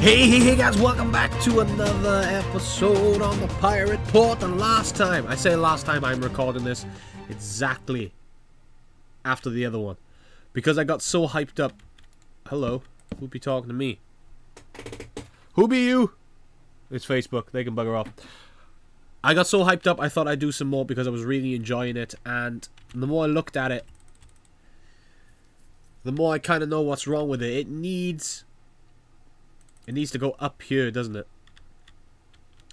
Hey, hey, hey guys, welcome back to another episode on the Pirate Port. And last time, I say last time I'm recording this exactly after the other one. Because I got so hyped up. Hello, who be talking to me? Who be you? It's Facebook, they can bugger off. I got so hyped up, I thought I'd do some more because I was really enjoying it. And the more I looked at it, the more I kind of know what's wrong with it. It needs it needs to go up here, doesn't it?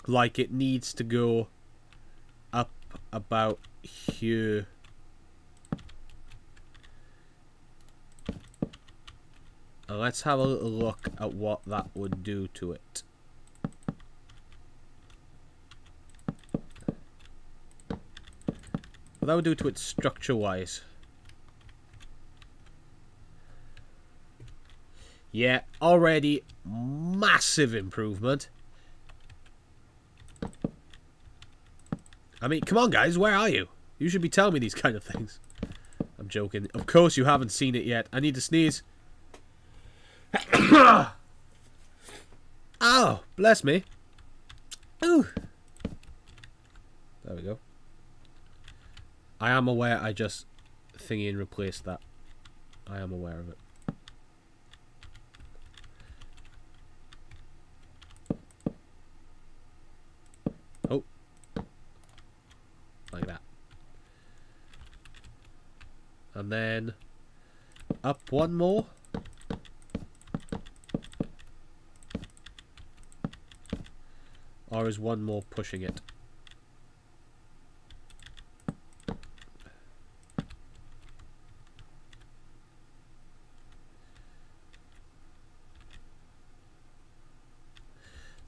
Like it needs to go up about here. Let's have a little look at what that would do to it. What that would do to it structure-wise. Yeah, already massive improvement. I mean, come on, guys, where are you? You should be telling me these kind of things. I'm joking. Of course you haven't seen it yet. I need to sneeze. oh, bless me. Ooh. There we go. I am aware I just thingy and replaced that. I am aware of it. like that. And then up one more. Or is one more pushing it?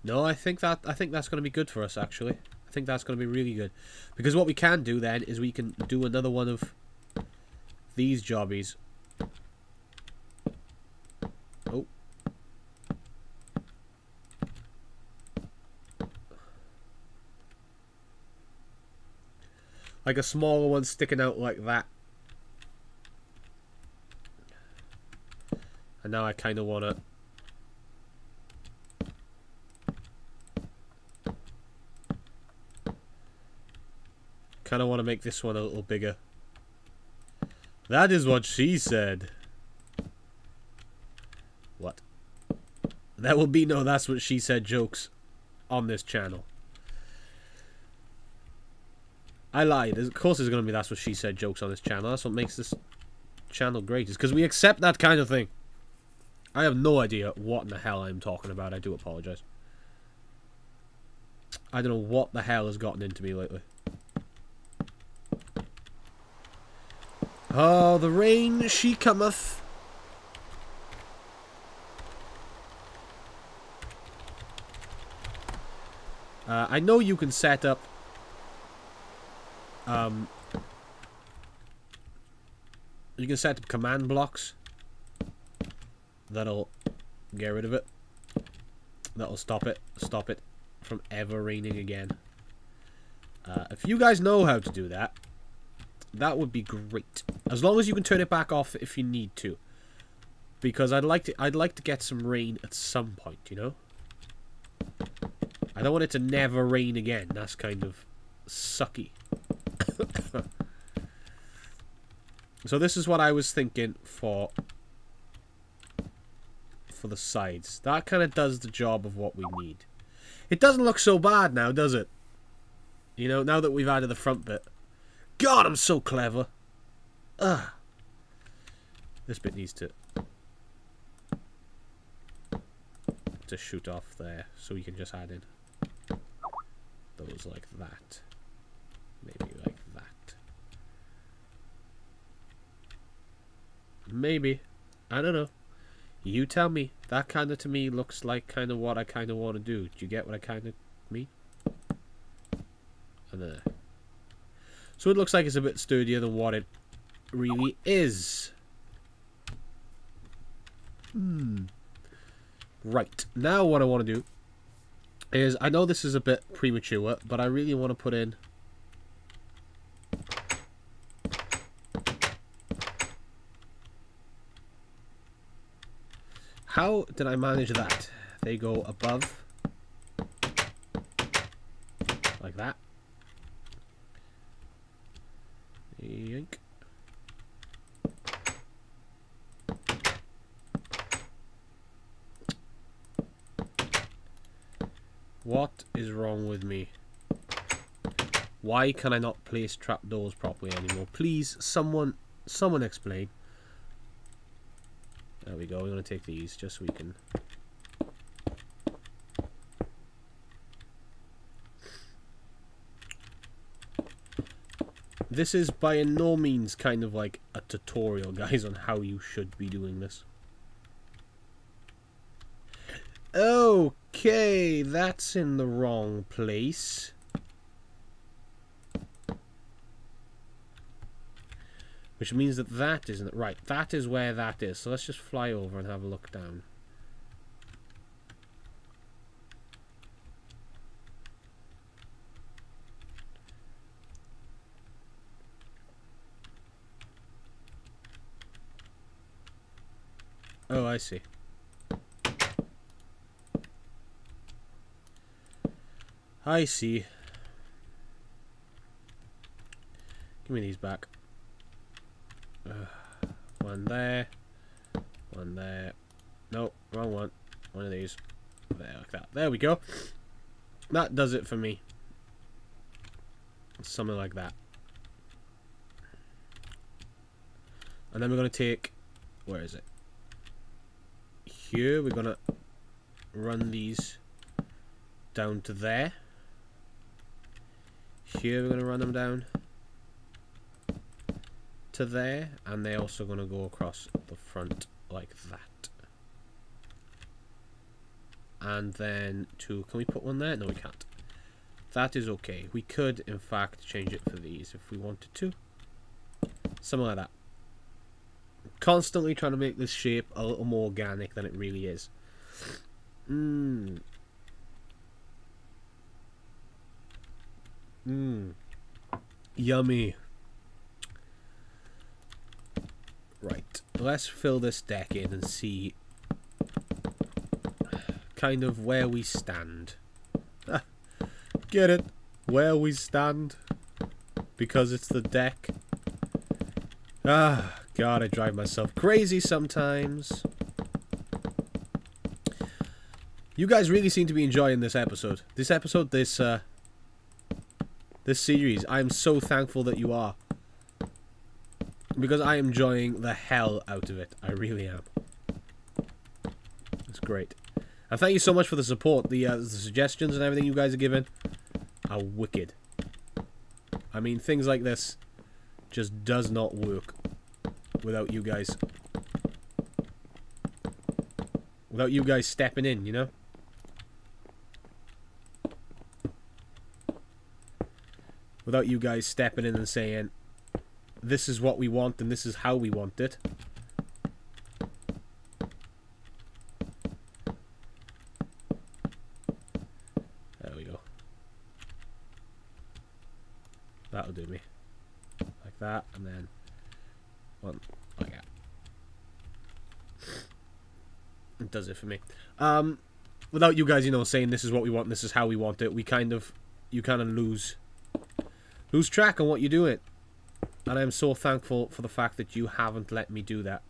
No, I think that I think that's going to be good for us actually. I think that's going to be really good. Because what we can do then is we can do another one of these jobbies. Oh. Like a smaller one sticking out like that. And now I kind of want to Kind of want to make this one a little bigger. That is what she said. What? There will be no that's what she said jokes on this channel. I lied. Of course there's going to be that's what she said jokes on this channel. That's what makes this channel great. Because we accept that kind of thing. I have no idea what in the hell I'm talking about. I do apologize. I don't know what the hell has gotten into me lately. Oh, the rain, she cometh. Uh, I know you can set up um, you can set up command blocks that'll get rid of it that'll stop it stop it from ever raining again uh, if you guys know how to do that that would be great. As long as you can turn it back off if you need to. Because I'd like to I'd like to get some rain at some point, you know? I don't want it to never rain again. That's kind of sucky. so this is what I was thinking for for the sides. That kind of does the job of what we need. It doesn't look so bad now, does it? You know, now that we've added the front bit. God, I'm so clever. Ugh. This bit needs to to shoot off there, so we can just add in those like that. Maybe like that. Maybe. I don't know. You tell me. That kind of to me looks like kind of what I kind of want to do. Do you get what I kind of mean? And there. So it looks like it's a bit sturdier than what it really is. Hmm. Right. Now what I want to do is, I know this is a bit premature, but I really want to put in How did I manage that? they go above. Like that. Yoink. What is wrong with me? Why can I not place trapdoors properly anymore? Please, someone, someone explain. There we go. We're going to take these just so we can... This is by no means kind of like a tutorial, guys, on how you should be doing this. Okay, that's in the wrong place. Which means that that isn't... Right, that is where that is. So let's just fly over and have a look down. Oh, I see. I see. Give me these back. Uh, one there. One there. No, wrong one. One of these. There, like that. There we go. That does it for me. Something like that. And then we're going to take... Where is it? Here, we're going to run these down to there. Here, we're going to run them down to there and they're also going to go across the front like that. And then to can we put one there? No we can't. That is okay. We could in fact change it for these if we wanted to. Something like that. Constantly trying to make this shape a little more organic than it really is. Mmm mmm yummy Right, let's fill this deck in and see kind of where we stand. Get it? Where we stand? Because it's the deck. Ah, God, I drive myself crazy sometimes. You guys really seem to be enjoying this episode. This episode, this, uh, this series. I'm so thankful that you are because I am enjoying the hell out of it. I really am. It's great. And thank you so much for the support. The, uh, the suggestions and everything you guys are giving are wicked. I mean, things like this just does not work without you guys. Without you guys stepping in, you know? Without you guys stepping in and saying, this is what we want and this is how we want it. There we go. That'll do me. Like that, and then one like that. It does it for me. Um, without you guys, you know, saying this is what we want, this is how we want it, we kind of, you kind of lose, lose track on what you're doing. And I'm so thankful for the fact that you haven't let me do that.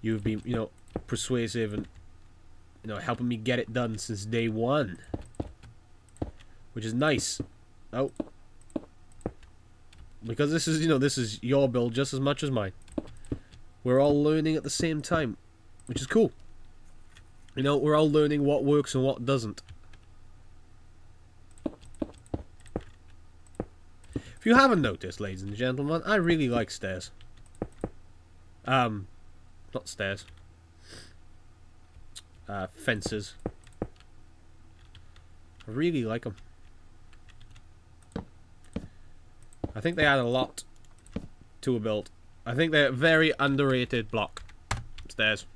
You've been, you know, persuasive and, you know, helping me get it done since day one. Which is nice. Oh. Because this is, you know, this is your build just as much as mine. We're all learning at the same time. Which is cool. You know, we're all learning what works and what doesn't. If you haven't noticed, ladies and gentlemen, I really like stairs. Um, not stairs. Uh, fences. I really like them. I think they add a lot to a build. I think they're a very underrated block. Stairs.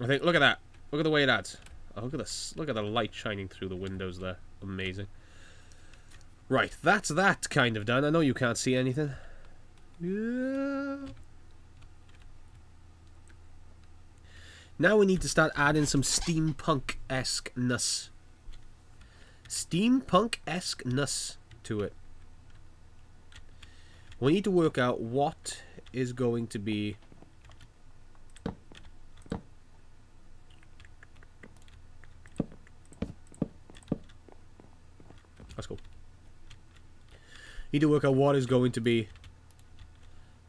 I think, look at that. Look at the way it adds. Oh, look at this. Look at the light shining through the windows there. Amazing. Right, that's that kind of done. I know you can't see anything. Yeah. Now we need to start adding some steampunk-esque-ness. Steampunk-esque-ness to it. We need to work out what is going to be That's cool. Need to work out what is going to be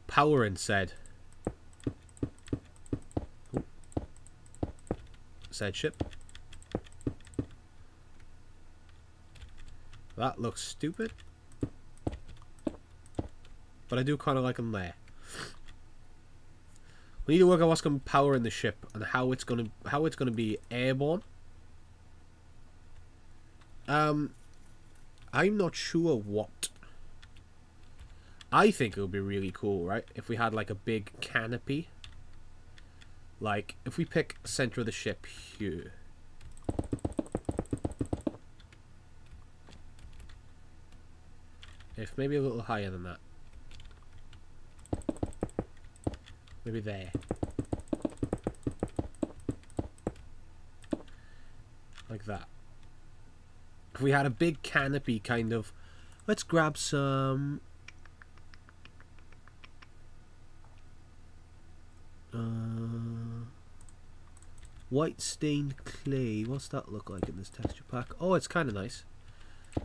powering said said ship. That looks stupid. But I do kind of like them there. We need to work out what's going to power in the ship and how it's going to how it's going to be airborne. Um, I'm not sure what. I think it would be really cool, right? If we had like a big canopy. Like, if we pick center of the ship here. If maybe a little higher than that. Maybe there. Like that. If we had a big canopy kind of... Let's grab some... Uh, white stained clay. What's that look like in this texture pack? Oh, it's kind of nice.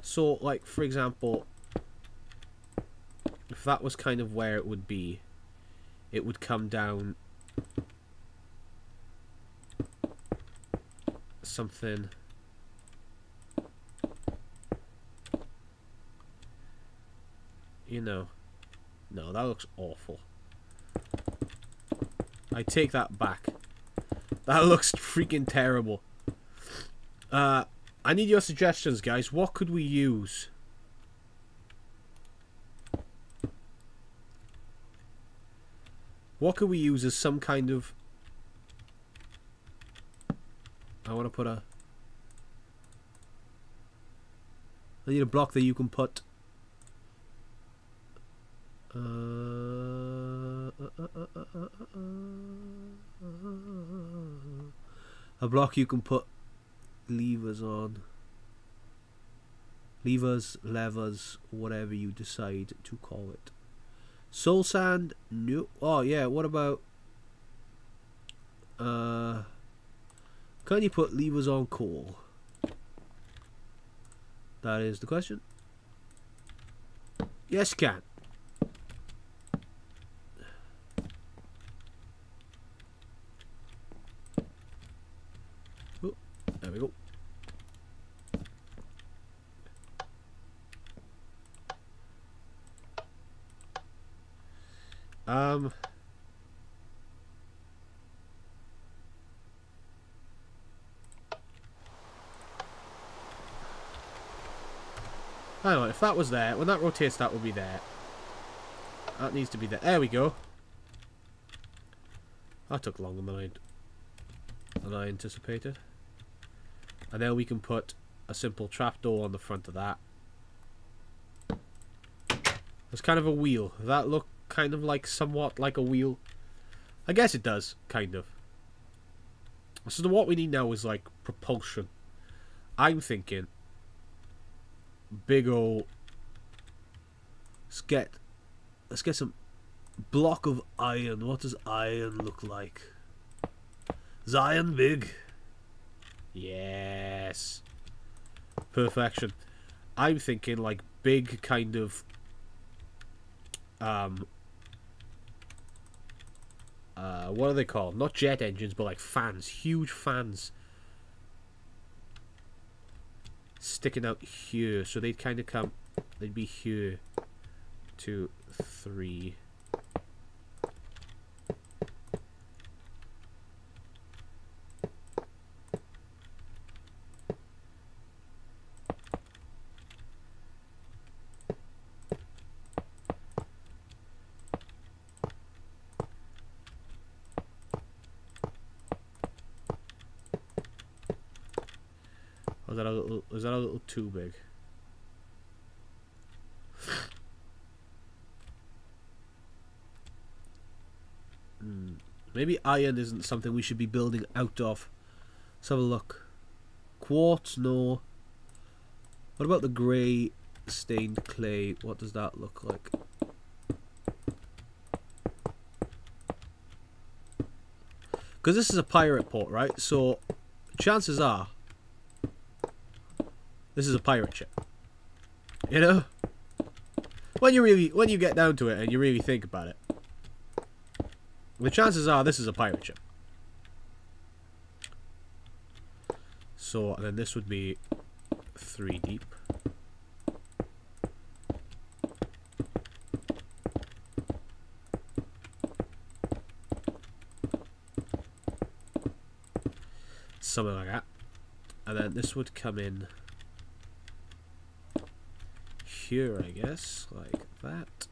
So, like, for example, if that was kind of where it would be, it would come down something you know no that looks awful I take that back. That looks freaking terrible. Uh I need your suggestions guys. What could we use? What could we use as some kind of... I want to put a... I need a block that you can put... Uh, a block you can put levers on. Levers, levers, whatever you decide to call it. Soul Sand, no. Oh yeah, what about? Uh, can you put levers on coal? That is the question. Yes, can. We go. Um. Don't know, if that was there, when that rotates, that will be there. That needs to be there. There we go. That took longer than I, than I anticipated. And then we can put a simple trapdoor on the front of that. It's kind of a wheel. That look kind of like somewhat like a wheel? I guess it does, kind of. So what we need now is like propulsion. I'm thinking big old let's get let's get some block of iron. What does iron look like? Zion big. Yes. Perfection. I'm thinking like big kind of um uh, what are they called? Not jet engines, but like fans, huge fans sticking out here. So they'd kind of come, they'd be here, two, three. Was that a little? That a little too big? Hmm. Maybe iron isn't something we should be building out of. Let's have a look. Quartz, no. What about the grey stained clay? What does that look like? Because this is a pirate port, right? So, chances are, this is a pirate ship. You know? When you really, when you get down to it and you really think about it, the chances are this is a pirate ship. So, and then this would be three deep. Something like that. And then this would come in here, I guess, like that.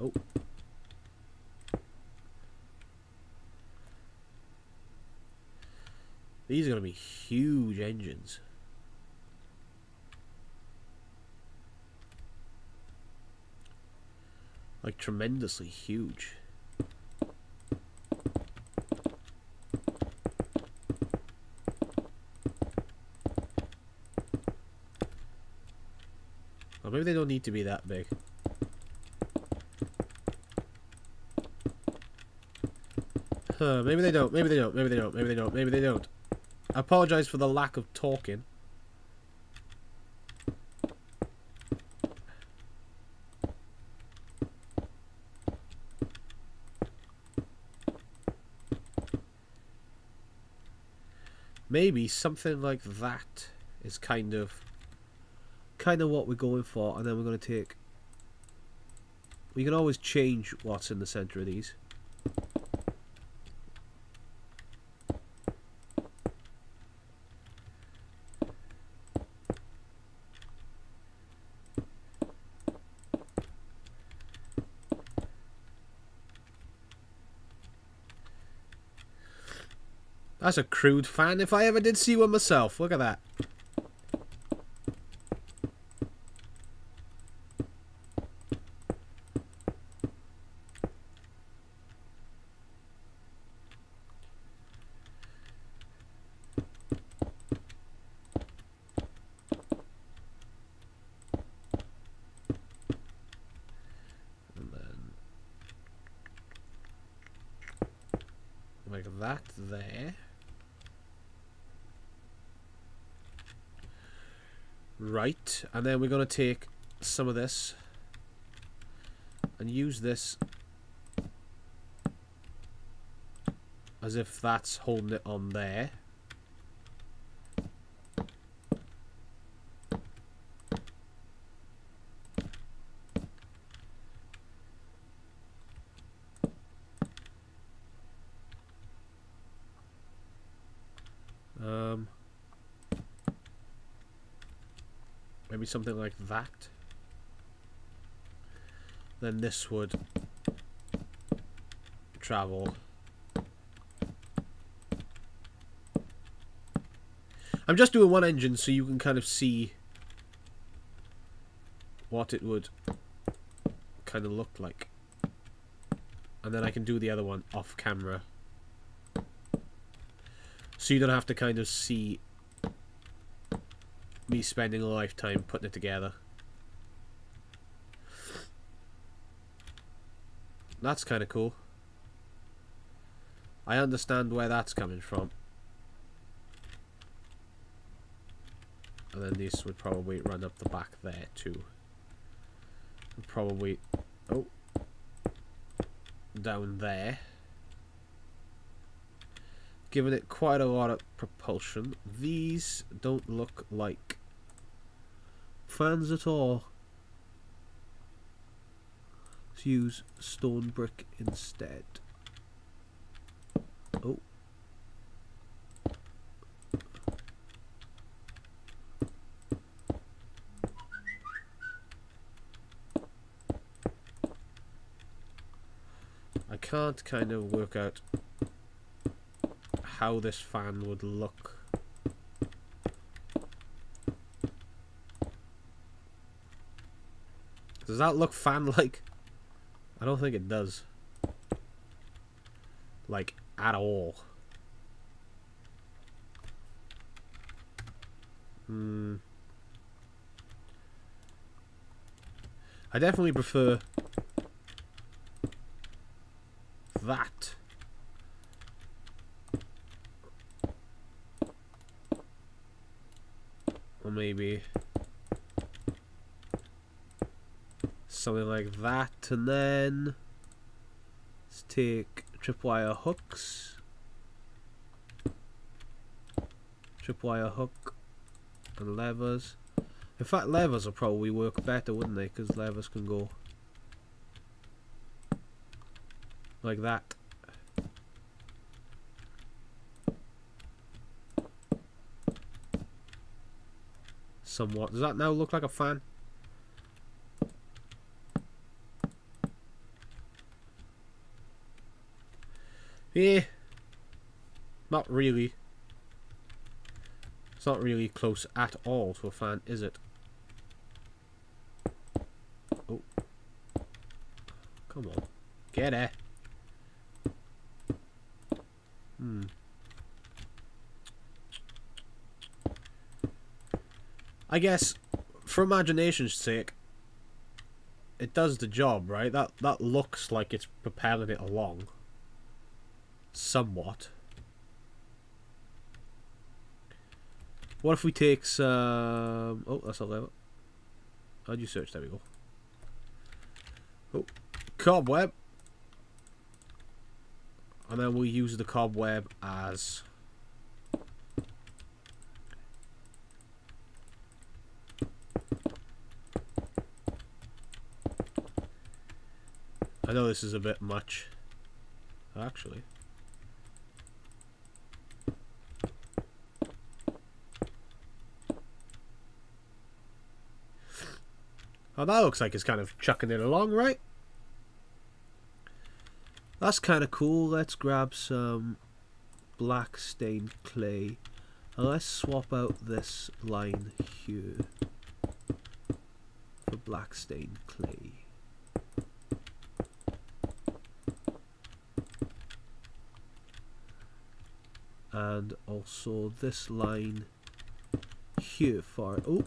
Oh. These are going to be huge engines. Like tremendously huge. Maybe they don't need to be that big. Huh, maybe they don't, maybe they don't, maybe they don't, maybe they don't, maybe they don't. I apologize for the lack of talking. Maybe something like that is kind of kind of what we're going for and then we're going to take we can always change what's in the center of these That's a crude fan if I ever did see one myself. Look at that. like that there. Right, and then we're going to take some of this and use this as if that's holding it on there. Um, maybe something like that. Then this would travel. I'm just doing one engine so you can kind of see what it would kind of look like. And then I can do the other one off camera. So you don't have to kind of see me spending a lifetime putting it together. That's kind of cool. I understand where that's coming from. And then this would probably run up the back there too. Probably... Oh. Down there giving it quite a lot of propulsion. These don't look like fans at all. Let's use stone brick instead. Oh. I can't kind of work out how this fan would look. Does that look fan-like? I don't think it does. Like, at all. Hmm. I definitely prefer that. Or maybe something like that and then let's take tripwire hooks. Tripwire hook and levers. In fact levers will probably work better wouldn't they? Because levers can go like that somewhat does that now look like a fan Yeah. Not really. It's not really close at all to a fan, is it? Oh. Come on. Get it. Hmm. I guess, for imagination's sake, it does the job, right? That that looks like it's propelling it along somewhat. What if we take some... Oh, that's a level. How'd you search? There we go. Oh, cobweb. And then we'll use the cobweb as... I know this is a bit much, actually. Oh, that looks like it's kind of chucking it along, right? That's kind of cool. Let's grab some black stained clay. And let's swap out this line here for black stained clay. And also this line here for... Oh!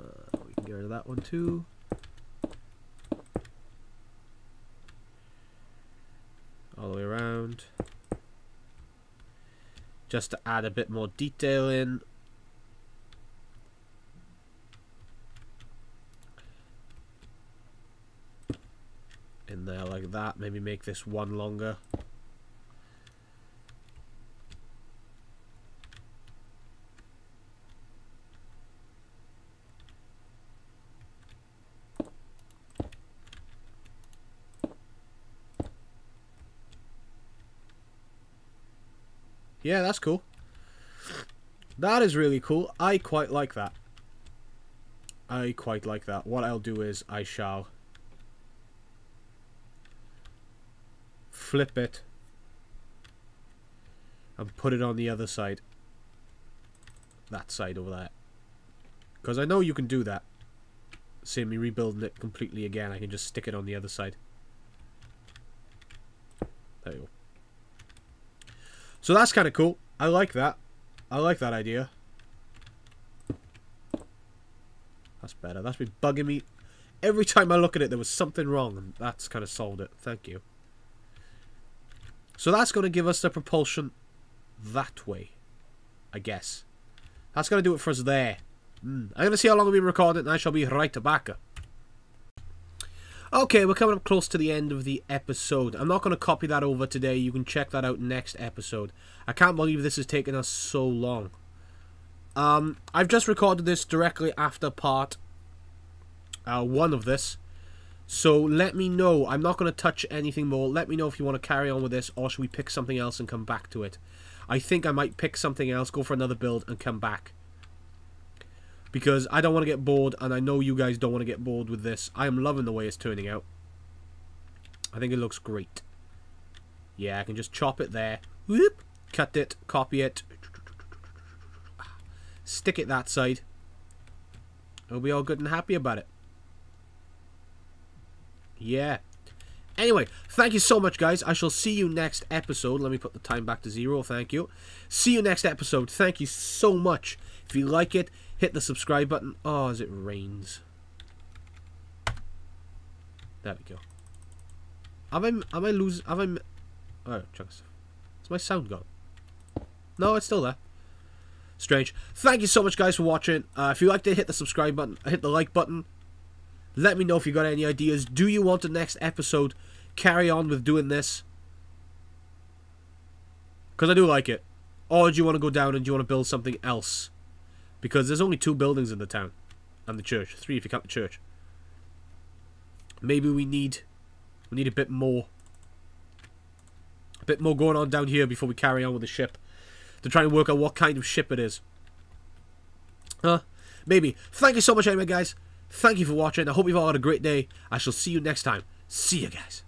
Uh, we can get rid of that one too. All the way around. Just to add a bit more detail. In there like that. Maybe make this one longer. Yeah, that's cool. That is really cool. I quite like that. I quite like that. What I'll do is I shall flip it and put it on the other side. That side over there. Because I know you can do that. See me rebuilding it completely again. I can just stick it on the other side. There you go. So that's kind of cool. I like that. I like that idea. That's better. That's been bugging me. Every time I look at it, there was something wrong, and that's kind of solved it. Thank you. So that's going to give us the propulsion that way, I guess. That's going to do it for us there. Mm. I'm going to see how long we've been recording, and I shall be right back. Okay, we're coming up close to the end of the episode. I'm not going to copy that over today. You can check that out next episode. I can't believe this has taken us so long. Um, I've just recorded this directly after part uh, one of this. So let me know. I'm not going to touch anything more. Let me know if you want to carry on with this or should we pick something else and come back to it. I think I might pick something else, go for another build and come back because I don't want to get bored, and I know you guys don't want to get bored with this. I am loving the way it's turning out. I think it looks great. Yeah, I can just chop it there. Whoop, cut it, copy it. Stick it that side. We'll be all good and happy about it. Yeah. Anyway, thank you so much, guys. I shall see you next episode. Let me put the time back to zero. Thank you. See you next episode. Thank you so much. If you like it, hit the subscribe button. Oh, as it rains. There we go. Have I, am I lose, have I, oh, chunks. Is my sound gone? No, it's still there. Strange. Thank you so much, guys, for watching. Uh, if you liked it, hit the subscribe button, hit the like button. Let me know if you got any ideas. Do you want the next episode carry on with doing this? Because I do like it. Or do you want to go down and do you want to build something else? Because there's only two buildings in the town. And the church. Three if you count the church. Maybe we need... We need a bit more. A bit more going on down here before we carry on with the ship. To try and work out what kind of ship it is. Uh, maybe. Thank you so much anyway, guys. Thank you for watching. I hope you've all had a great day. I shall see you next time. See you guys.